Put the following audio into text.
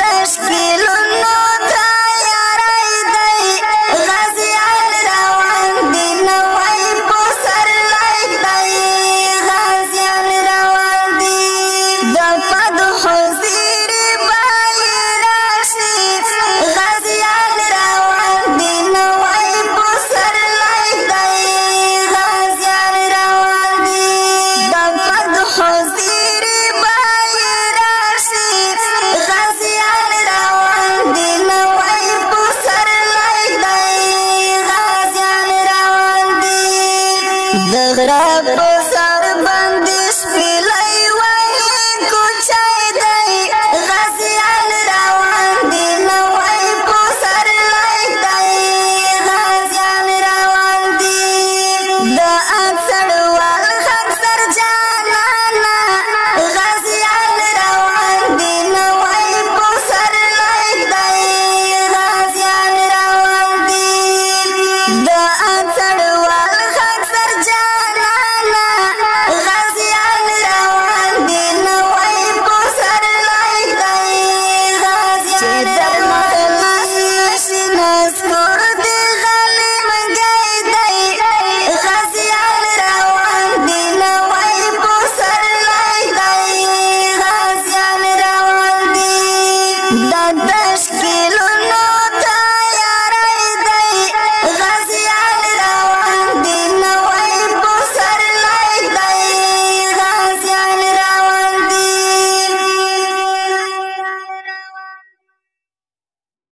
دشت لنا another.